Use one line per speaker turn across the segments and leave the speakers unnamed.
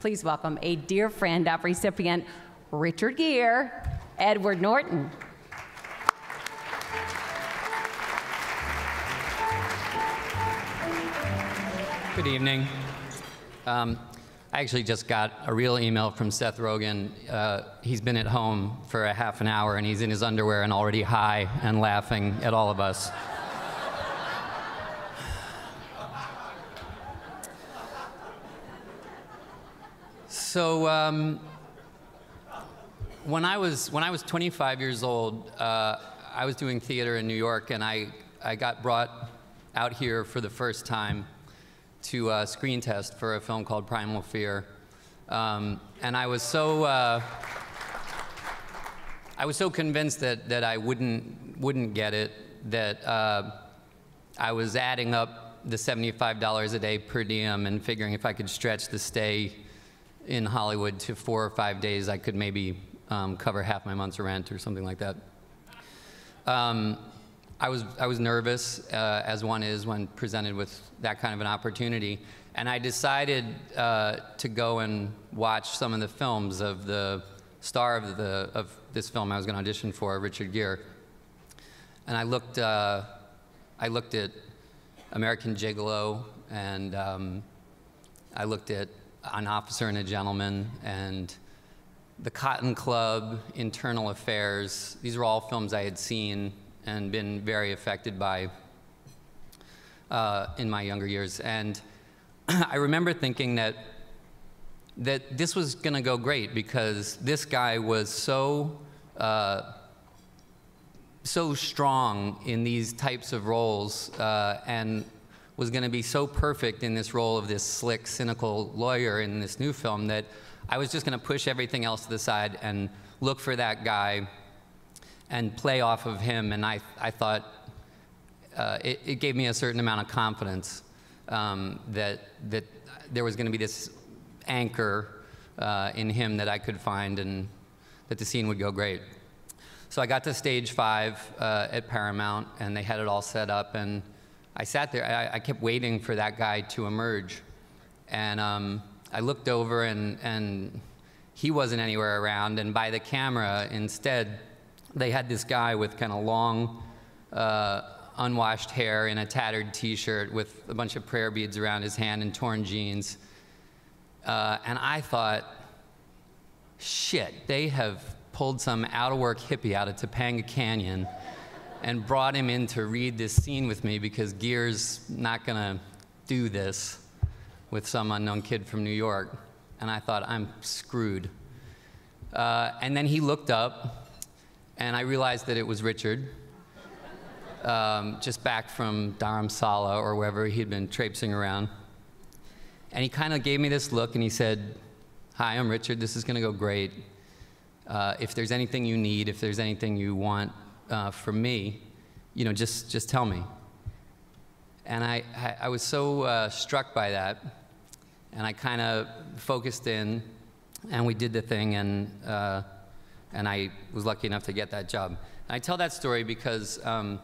Please welcome a dear friend of recipient Richard Gere, Edward Norton.
Good evening. Um, I actually just got a real email from Seth Rogen. Uh, he's been at home for a half an hour and he's in his underwear and already high and laughing at all of us. So um, when I was when I was 25 years old, uh, I was doing theater in New York and I I got brought out here for the first time to uh, screen test for a film called Primal Fear. Um, and I was so, uh, I was so convinced that, that I wouldn't, wouldn't get it that uh, I was adding up the $75 a day per diem and figuring if I could stretch the stay in Hollywood to four or five days, I could maybe um, cover half my month's rent or something like that. Um, I was, I was nervous, uh, as one is when presented with that kind of an opportunity. And I decided uh, to go and watch some of the films of the star of, the, of this film I was going to audition for, Richard Gere. And I looked, uh, I looked at American Gigolo, and um, I looked at An Officer and a Gentleman, and The Cotton Club, Internal Affairs. These were all films I had seen and been very affected by uh, in my younger years. And I remember thinking that that this was going to go great because this guy was so uh, so strong in these types of roles uh, and was going to be so perfect in this role of this slick, cynical lawyer in this new film that I was just going to push everything else to the side and look for that guy and play off of him. And I, I thought uh, it, it, gave me a certain amount of confidence um, that, that there was going to be this anchor uh, in him that I could find and that the scene would go great. So I got to stage five uh, at Paramount, and they had it all set up. And I sat there, I, I kept waiting for that guy to emerge. And um, I looked over, and, and he wasn't anywhere around. And by the camera, instead, they had this guy with kind of long, uh, unwashed hair in a tattered t-shirt with a bunch of prayer beads around his hand and torn jeans. Uh, and I thought, shit, they have pulled some out-of-work hippie out of Topanga Canyon and brought him in to read this scene with me because Gere's not gonna do this with some unknown kid from New York. And I thought, I'm screwed. Uh, and then he looked up and I realized that it was Richard, um, just back from Dharamsala or wherever he'd been traipsing around. And he kind of gave me this look and he said, Hi, I'm Richard. This is going to go great. Uh, if there's anything you need, if there's anything you want uh, from me, you know, just, just tell me. And I, I, I was so uh, struck by that. And I kind of focused in, and we did the thing, and uh, and I was lucky enough to get that job. And I tell that story because um,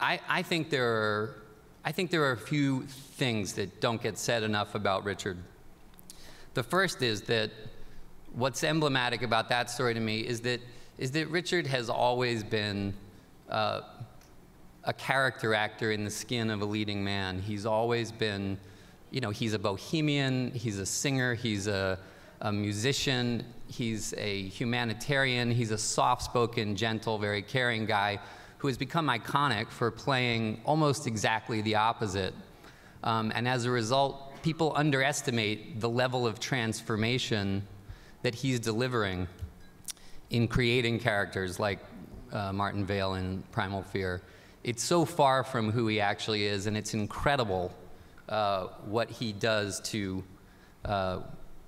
I, I, think there are, I think there are a few things that don't get said enough about Richard. The first is that what's emblematic about that story to me is that, is that Richard has always been uh, a character actor in the skin of a leading man. He's always been, you know, he's a bohemian, he's a singer, he's a, a musician, he's a humanitarian, he's a soft spoken, gentle, very caring guy who has become iconic for playing almost exactly the opposite. Um, and as a result, people underestimate the level of transformation that he's delivering in creating characters like uh, Martin Vail in Primal Fear. It's so far from who he actually is, and it's incredible uh, what he does to uh,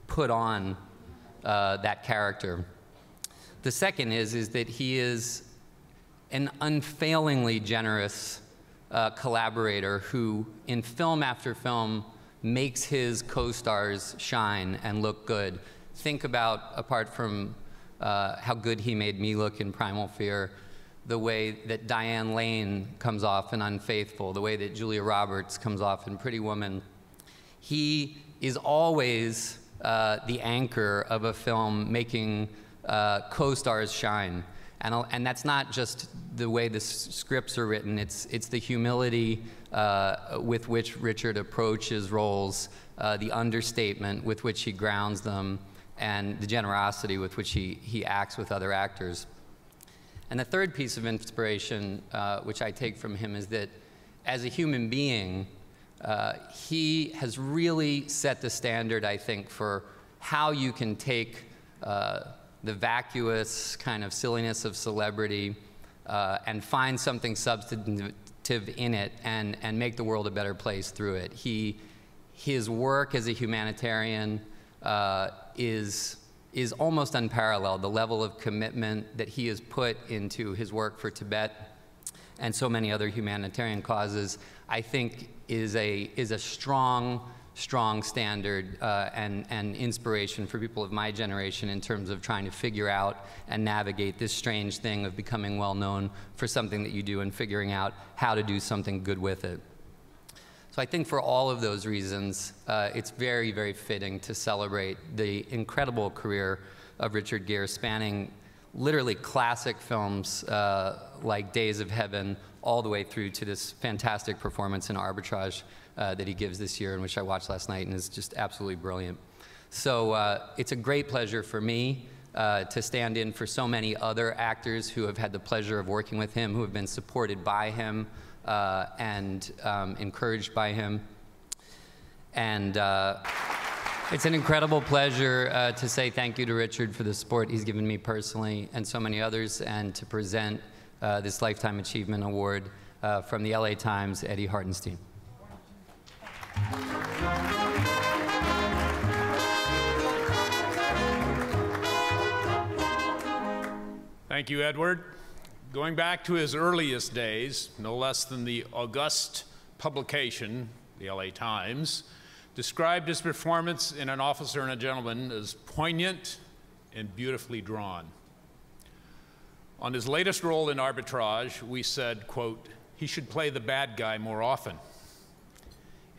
put on uh, that character. The second is, is that he is an unfailingly generous uh, collaborator who, in film after film, makes his co-stars shine and look good. Think about, apart from uh, how good he made me look in Primal Fear, the way that Diane Lane comes off in Unfaithful, the way that Julia Roberts comes off in Pretty Woman. He is always uh, the anchor of a film making uh, co-stars shine. And, and that's not just the way the scripts are written, it's, it's the humility uh, with which Richard approaches roles, uh, the understatement with which he grounds them, and the generosity with which he, he acts with other actors. And the third piece of inspiration, uh, which I take from him, is that as a human being, uh, he has really set the standard, I think, for how you can take uh, the vacuous kind of silliness of celebrity uh, and find something substantive in it and, and make the world a better place through it. He, his work as a humanitarian uh, is is almost unparalleled. The level of commitment that he has put into his work for Tibet and so many other humanitarian causes, I think, is a is a strong, strong standard uh, and and inspiration for people of my generation in terms of trying to figure out and navigate this strange thing of becoming well known for something that you do and figuring out how to do something good with it. So I think for all of those reasons, uh, it's very, very fitting to celebrate the incredible career of Richard Gere, spanning literally classic films uh, like Days of Heaven, all the way through to this fantastic performance in Arbitrage uh, that he gives this year, and which I watched last night, and is just absolutely brilliant. So uh, it's a great pleasure for me uh, to stand in for so many other actors who have had the pleasure of working with him, who have been supported by him uh, and um, encouraged by him. And uh, it's an incredible pleasure uh, to say thank you to Richard for the support he's given me personally and so many others, and to present uh, this Lifetime Achievement Award uh, from the LA Times, Eddy Hartenstein.
Thank you, Edward. Going back to his earliest days, no less than the august publication, the LA Times, described his performance in An Officer and a Gentleman as poignant and beautifully drawn. On his latest role in Arbitrage, we said, quote, he should play the bad guy more often.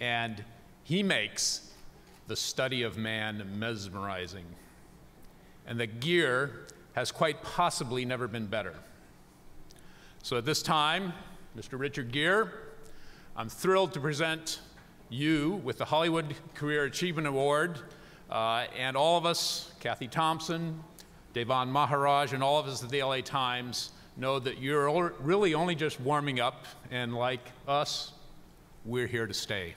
And he makes the study of man mesmerizing. And the Gere has quite possibly never been better. So at this time, Mr. Richard Gere, I'm thrilled to present you with the Hollywood Career Achievement Award, uh, and all of us, Kathy Thompson, Davan Maharaj, and all of us at the LA Times know that you're really only just warming up, and like us, we're here to stay.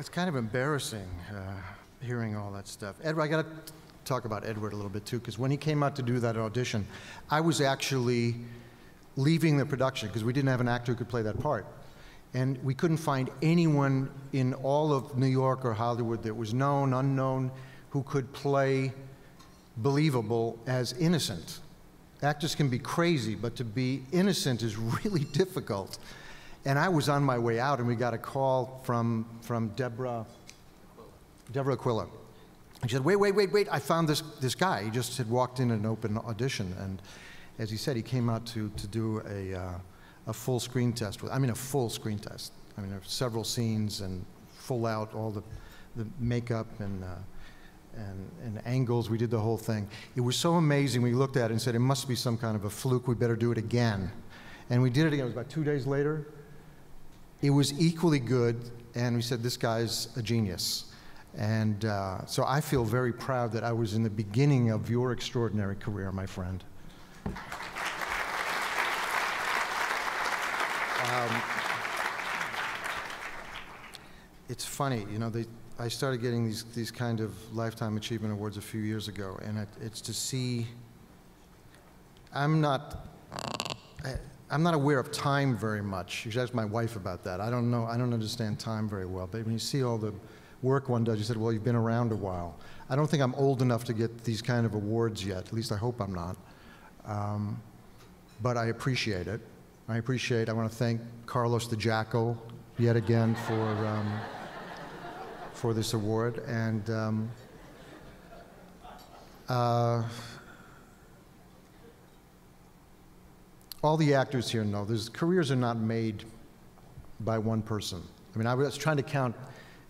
It's kind of embarrassing uh, hearing all that stuff. Edward, I got to talk about Edward a little bit too, because when he came out to do that audition, I was actually leaving the production because we didn't have an actor who could play that part. And we couldn't find anyone in all of New York or Hollywood that was known, unknown, who could play believable as innocent. Actors can be crazy, but to be innocent is really difficult. And I was on my way out, and we got a call from, from Deborah, Deborah Aquila. She said, wait, wait, wait, wait, I found this, this guy. He just had walked in an open audition. And as he said, he came out to, to do a, uh, a full screen test. With, I mean, a full screen test. I mean, several scenes and full out, all the, the makeup and, uh, and, and angles. We did the whole thing. It was so amazing. We looked at it and said, it must be some kind of a fluke. We better do it again. And we did it again. It was about two days later. It was equally good, and we said, this guy's a genius. And uh, so I feel very proud that I was in the beginning of your extraordinary career, my friend. Um, it's funny, you know, they, I started getting these, these kind of Lifetime Achievement Awards a few years ago, and it, it's to see, I'm not, I'm not aware of time very much. You should ask my wife about that. I don't know, I don't understand time very well, but when you see all the work one does, you said, well, you've been around a while. I don't think I'm old enough to get these kind of awards yet, at least I hope I'm not. Um, but I appreciate it. I appreciate, I want to thank Carlos the Jackal, yet again for, um, for this award. And um, uh, all the actors here know there's, careers are not made by one person. I mean, I was trying to count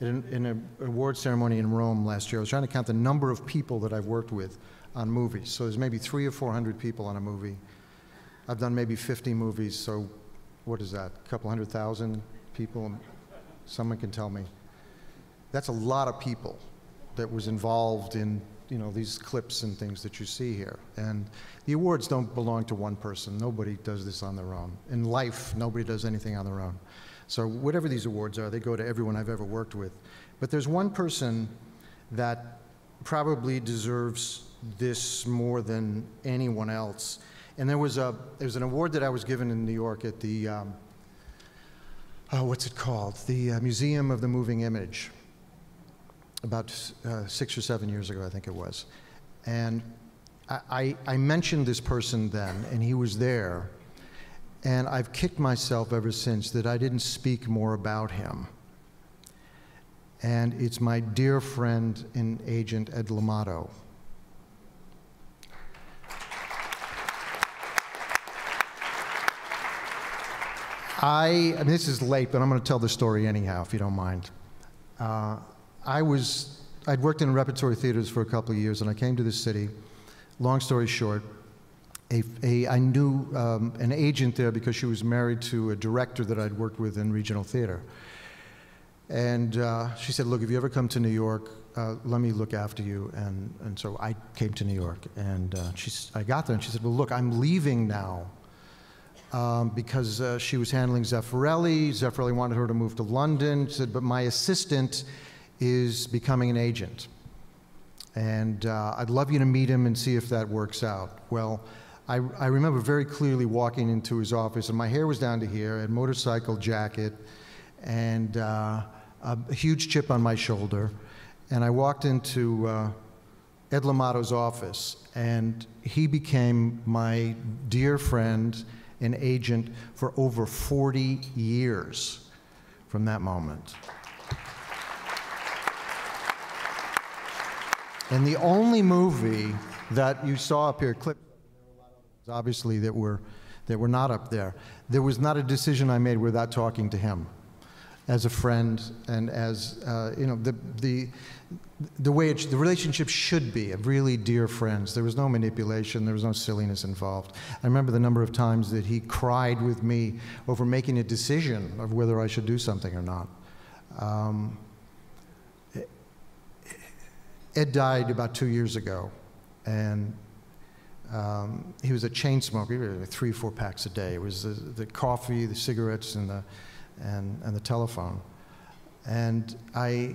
in, in an award ceremony in Rome last year. I was trying to count the number of people that I've worked with on movies. So there's maybe three or four hundred people on a movie. I've done maybe 50 movies, so what is that? A couple hundred thousand people? Someone can tell me. That's a lot of people that was involved in you know these clips and things that you see here. And the awards don't belong to one person. Nobody does this on their own. In life, nobody does anything on their own. So whatever these awards are, they go to everyone I've ever worked with. But there's one person that probably deserves this more than anyone else. And there was a there was an award that I was given in New York at the um, oh, what's it called? The uh, Museum of the Moving Image. About uh, six or seven years ago, I think it was. And I, I, I mentioned this person then, and he was there. And I've kicked myself ever since that I didn't speak more about him. And it's my dear friend and agent, Ed Limato. I, I mean, this is late, but I'm going to tell the story anyhow, if you don't mind. Uh, I was, I'd worked in repertory theaters for a couple of years, and I came to this city. Long story short, a, a, I knew um, an agent there because she was married to a director that I'd worked with in regional theater. And uh, she said, Look, if you ever come to New York, uh, let me look after you. And, and so I came to New York. And uh, I got there, and she said, Well, look, I'm leaving now um, because uh, she was handling Zeffirelli. Zeffirelli wanted her to move to London. She said, But my assistant is becoming an agent. And uh, I'd love you to meet him and see if that works out. Well, I, I, remember very clearly walking into his office, and my hair was down to here, a motorcycle jacket, and uh, a huge chip on my shoulder. And I walked into uh, Ed Limato's office, and he became my dear friend and agent for over 40 years from that moment. And the only movie that you saw up here, clip, obviously that were that were not up there. There was not a decision I made without talking to him, as a friend and as uh, you know the the the way it, the relationship should be of really dear friends. There was no manipulation. There was no silliness involved. I remember the number of times that he cried with me over making a decision of whether I should do something or not. Um, Ed died about two years ago, and um, he was a chain smoker, like three, four packs a day. It was the, the coffee, the cigarettes, and the, and, and the telephone. And I,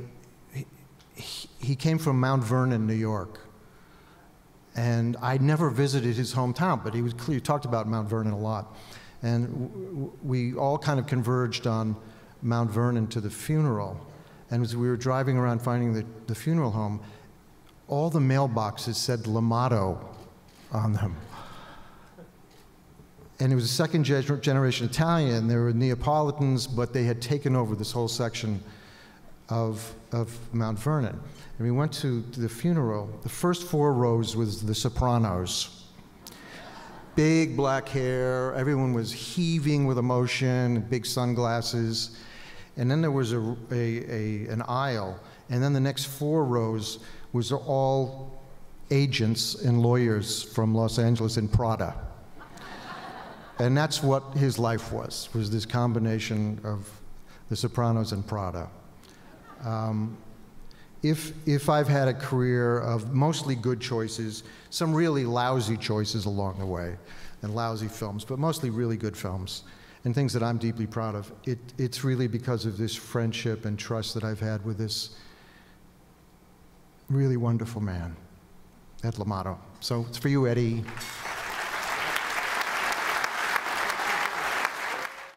he, he came from Mount Vernon, New York. And I never visited his hometown, but he was he talked about Mount Vernon a lot. And we all kind of converged on Mount Vernon to the funeral. And as we were driving around finding the, the funeral home, all the mailboxes said Limato on them. And it was a second generation Italian. They were Neapolitans, but they had taken over this whole section of, of Mount Vernon. And we went to, to the funeral. The first four rows was the Sopranos. Big black hair, everyone was heaving with emotion, big sunglasses. And then there was a, a, a, an aisle, and then the next four rows was all agents and lawyers from Los Angeles in Prada. and that's what his life was, was this combination of The Sopranos and Prada. Um, if, if I've had a career of mostly good choices, some really lousy choices along the way, and lousy films, but mostly really good films, and things that I'm deeply proud of, it, it's really because of this friendship and trust that I've had with this really wonderful man, Ed Limato. So it's for you, Eddie.